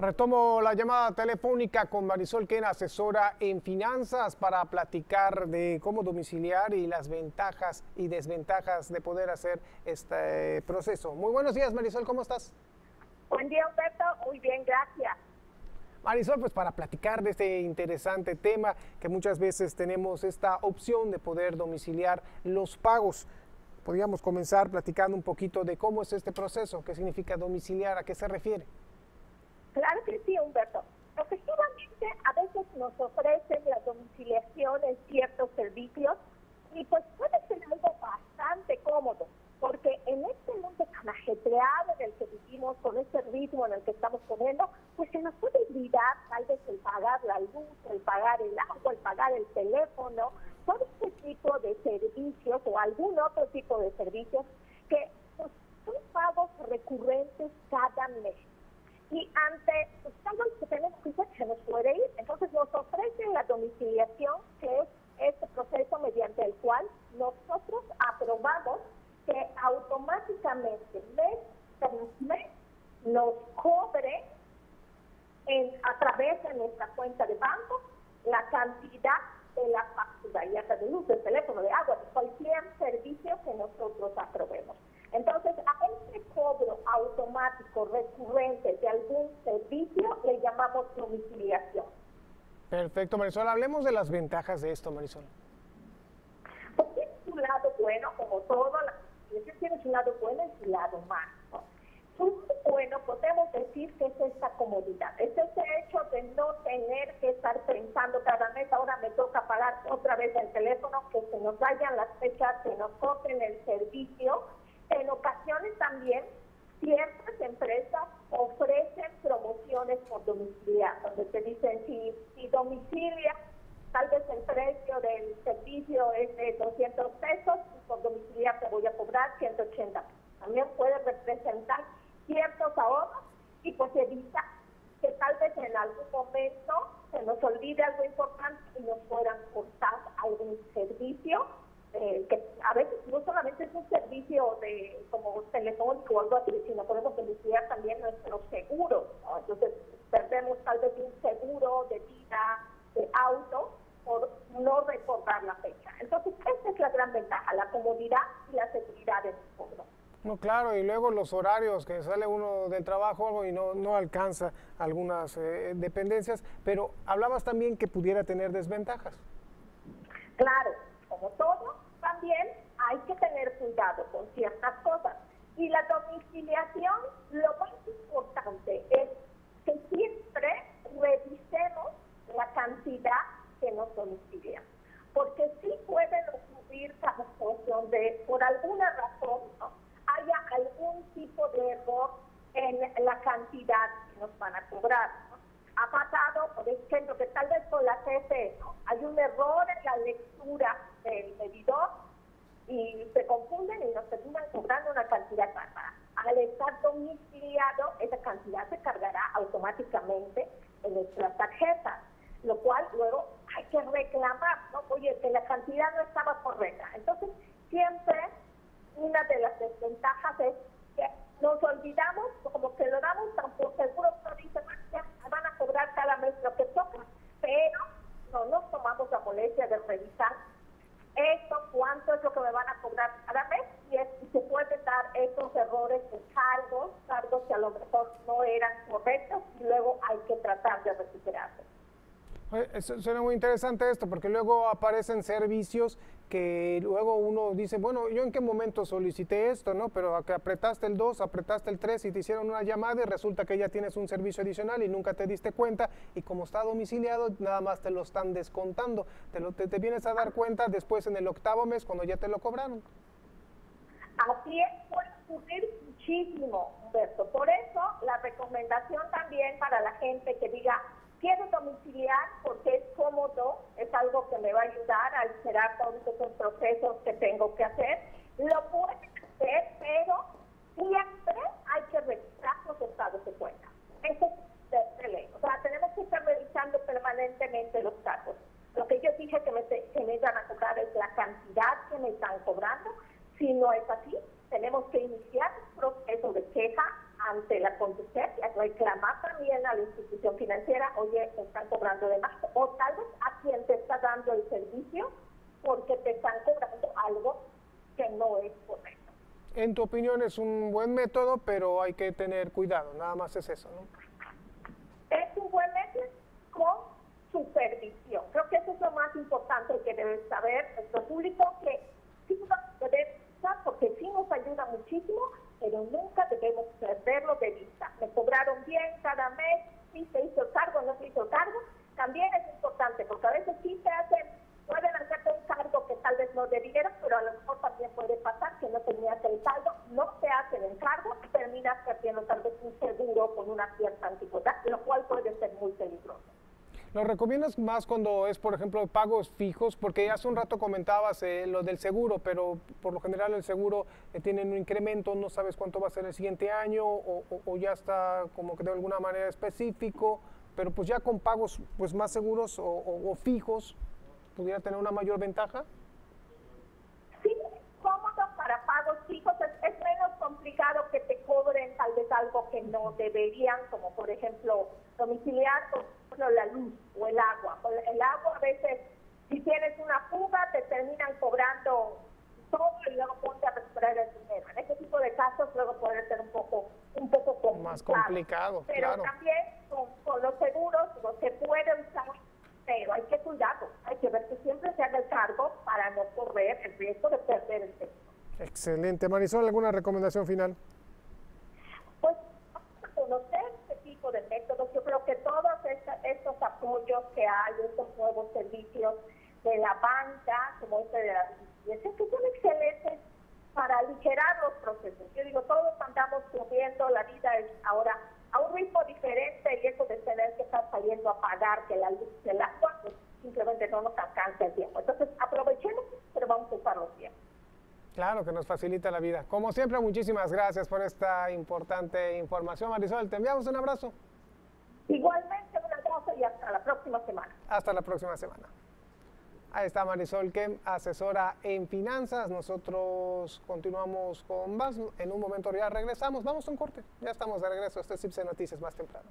Retomo la llamada telefónica con Marisol Quena, asesora en finanzas, para platicar de cómo domiciliar y las ventajas y desventajas de poder hacer este proceso. Muy buenos días, Marisol, ¿cómo estás? Buen día, Humberto. Muy bien, gracias. Marisol, pues para platicar de este interesante tema, que muchas veces tenemos esta opción de poder domiciliar los pagos. Podríamos comenzar platicando un poquito de cómo es este proceso, qué significa domiciliar, a qué se refiere. Claro que sí, Humberto. Efectivamente, a veces nos ofrecen la domiciliación en ciertos servicios y pues puede ser algo bastante cómodo, porque en este mundo tan ajetreado en el que vivimos, con este ritmo en el que estamos corriendo, pues se nos puede olvidar tal vez el pagar la luz, el pagar el agua, el pagar el teléfono, todo este tipo de servicios o algún otro tipo de servicios que pues, son pagos recurrentes cada mes. Y ante pues, lo que tenemos que se nos puede ir. Entonces nos ofrecen la domiciliación, que es este proceso mediante el cual nosotros aprobamos que automáticamente mes tras mes nos cobre en, a través de nuestra cuenta de banco la cantidad de la factura, ya sea de luz, de teléfono, de agua, de cualquier servicio que nosotros aprobemos. Entonces, a este cobro automático recurrente algún servicio le llamamos domiciliación. Perfecto, Marisol. Hablemos de las ventajas de esto, Marisol. Pues tiene su lado bueno, como todo, la tiene su lado bueno y su lado malo. Su bueno, podemos decir que es esta comodidad, es ese hecho de no tener que estar pensando cada mes, ahora me toca pagar otra vez el teléfono, que se nos vayan las fechas, que nos corten el servicio. En ocasiones también ciertas empresas ofrecen promociones por domiciliar, donde te dicen si, si domicilia, tal vez el precio del servicio es de 200 pesos, por domiciliar te voy a cobrar 180 pesos. También puede representar ciertos ahorros y pues evita que tal vez en algún momento se nos olvide algo importante y nos puedan cortar algún servicio eh, que a veces no solamente es un servicio de como telefónico o algo así, sino podemos beneficiar también nuestros seguros. ¿no? Entonces perdemos tal vez un seguro de vida, de auto, por no recordar la fecha. Entonces esa es la gran ventaja, la comodidad y la seguridad del cobro. No, claro, y luego los horarios, que sale uno del trabajo y no, no alcanza algunas eh, dependencias, pero hablabas también que pudiera tener desventajas. Claro, como todo, también hay que tener cuidado con ciertas cosas. Y la domiciliación, lo más importante es que siempre revisemos la cantidad que nos domicilian. Porque sí pueden ocurrir casos donde por alguna razón ¿no? haya algún tipo de error en la cantidad que nos van a cobrar. ¿no? Ha ejemplo, que tal vez con la CFE hay un error en la lectura del medidor y se confunden y nos terminan cobrando una cantidad bárbara. Al estar domiciliado, esa cantidad se cargará automáticamente en nuestras tarjetas, lo cual luego hay que reclamar, ¿no? Oye, que la cantidad no estaba correcta. Entonces, siempre una de las desventajas es que nos olvidamos, como que lo damos tan por seguro, pero dicen, ya van a cobrar cada mes lo que toca, pero no nos tomamos la molestia de revisar esto, cuánto es lo que me van a cobrar cada mes y, es, y se pueden dar esos errores de cargos, cargos que a lo mejor no eran correctos y luego hay que tratar de recuperarlos. Eso suena muy interesante esto, porque luego aparecen servicios que luego uno dice, bueno, yo en qué momento solicité esto, ¿no? Pero que apretaste el 2, apretaste el 3 y te hicieron una llamada y resulta que ya tienes un servicio adicional y nunca te diste cuenta y como está domiciliado, nada más te lo están descontando. Te, lo, te, te vienes a dar cuenta después en el octavo mes cuando ya te lo cobraron. Así es, puede ocurrir muchísimo, Humberto. Por eso la recomendación también para la gente que diga, quiero domiciliar porque es cómodo, es algo que me va a ayudar a alterar todos esos procesos que tengo que hacer. Lo pueden hacer, pero siempre hay que revisar los estados de cuenta. Eso es de, de ley. O sea, tenemos que estar revisando permanentemente los datos. Lo que yo dije que me, que me iban a cobrar es la cantidad que me están cobrando. Si no es así, tenemos que iniciar un proceso de queja ante la Conducef y reclamar también a la institución financiera, oye, te están cobrando de más, o tal vez a quien te está dando el servicio, porque te están cobrando algo que no es correcto. En tu opinión es un buen método, pero hay que tener cuidado, nada más es eso, ¿no? Es un buen método con supervisión. Creo que eso es lo más importante que debes saber nuestro público, que sí nos debe porque sí nos ayuda muchísimo, pero nunca debemos perderlo de vista. Me cobraron bien cada mes, sí se hizo cargo, no se hizo cargo. También es importante, porque a veces sí se hacen, pueden hacerte un cargo que tal vez no debieron, pero a lo mejor también puede pasar que no tenías el saldo, no te hacen el cargo y terminas perdiendo tal vez un seguro con una cierta antigüedad, lo cual puede ser muy peligroso. ¿Lo recomiendas más cuando es, por ejemplo, pagos fijos? Porque hace un rato comentabas eh, lo del seguro, pero por lo general el seguro eh, tiene un incremento, no sabes cuánto va a ser el siguiente año o, ya está como que de alguna manera específico, pero pues ya con pagos pues más seguros o, fijos, ¿pudiera tener una mayor ventaja? Sí, cómodo para pagos fijos, es, menos complicado que te cobren tal vez algo que no deberían, como por ejemplo domiciliar, ejemplo, la luz o el agua. El agua a veces, si tienes una fuga, te terminan cobrando todo y luego ponte a recuperar el dinero. En ese tipo de casos luego puede ser un poco, un poco complicado. Más complicado, Pero claro. también con, con los seguros, digo, se puede usar pero hay que cuidarlo, hay que ver que siempre se haga el cargo para no correr el riesgo de perder el seguro. Excelente. Marisol, ¿alguna recomendación final? Pues vamos a conocer este tipo de métodos. Yo creo que todos esta- apoyos que hay, estos nuevos servicios de la banca, como este de la bicicleta, que son excelentes para aligerar los procesos. Yo digo, todos andamos corriendo, la vida es ahora a un ritmo diferente y eso de tener que estar saliendo a pagar que la luz, que el agua, pues simplemente no nos alcanza el tiempo. Entonces, aprovechemos, pero vamos a usarlos bien. Claro que nos facilita la vida. Como siempre, muchísimas gracias por esta importante información, Marisol. Te enviamos un abrazo. Igualmente, y hasta la próxima semana. Hasta la próxima semana. Ahí está Marisol Kem, asesora en finanzas. Nosotros continuamos con más. En un momento ya regresamos. Vamos a un corte. Ya estamos de regreso. Este es Ipse Noticias más temprano.